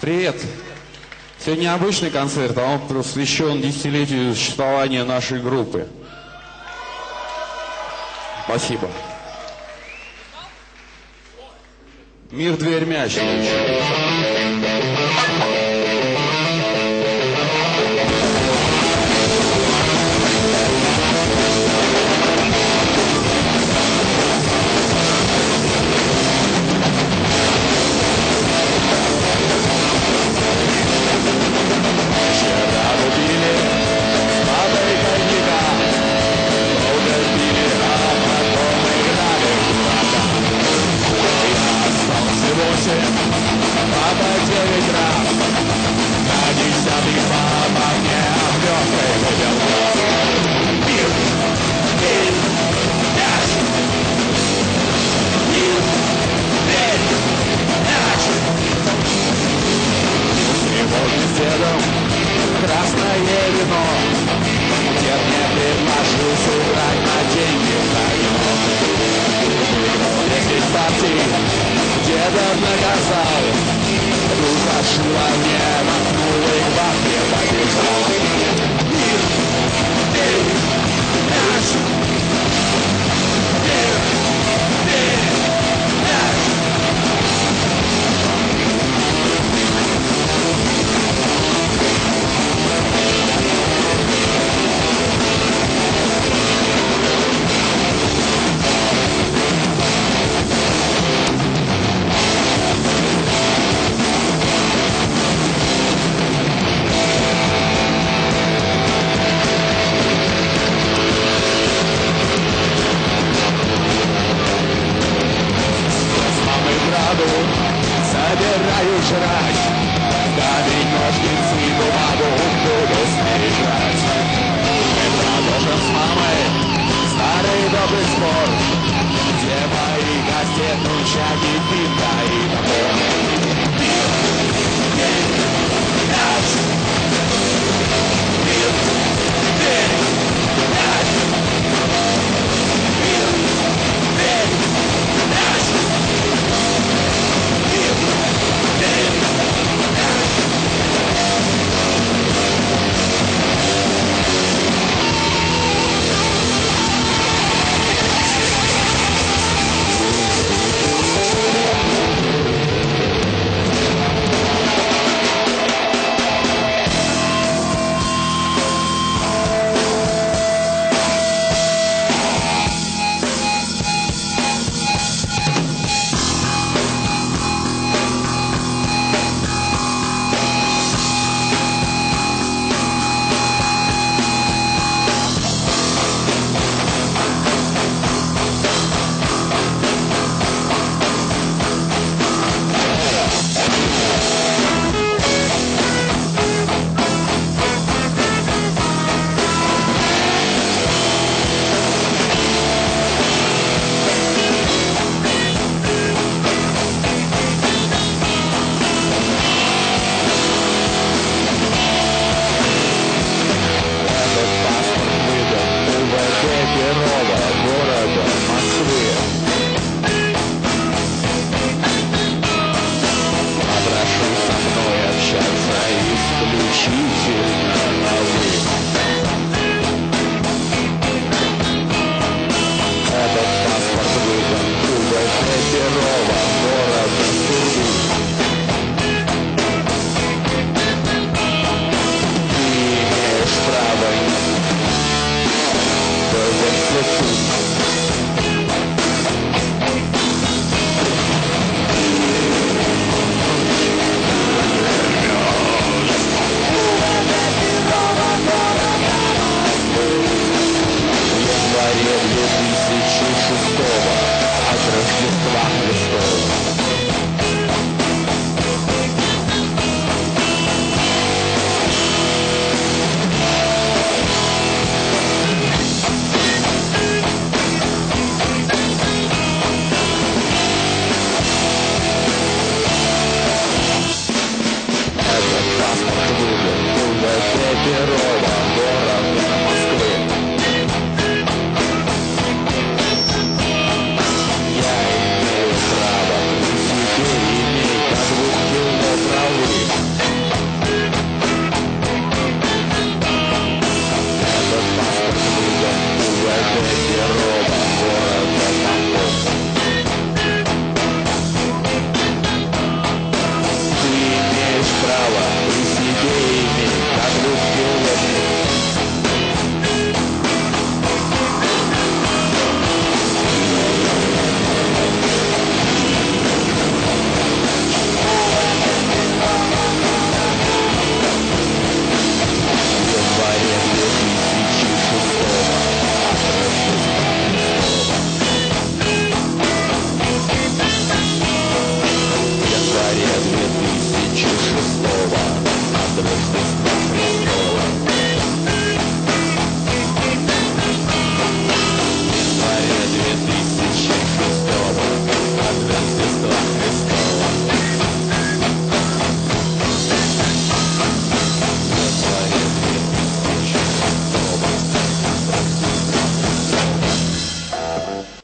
Привет. Сегодня необычный концерт, а он посвящен десятилетию существования нашей группы. Спасибо. Мир, дверь, мяч. stacji Jeden kazał Rusza szła nie ma, mój wapnie tak nie мамой браду Собираю жрать. Камень, ножницы, бумагу Буду rock.